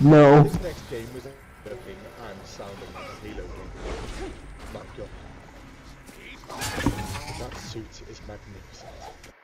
No. This next game was looking and sounding like a Halo game. My god. That suit is magnificent.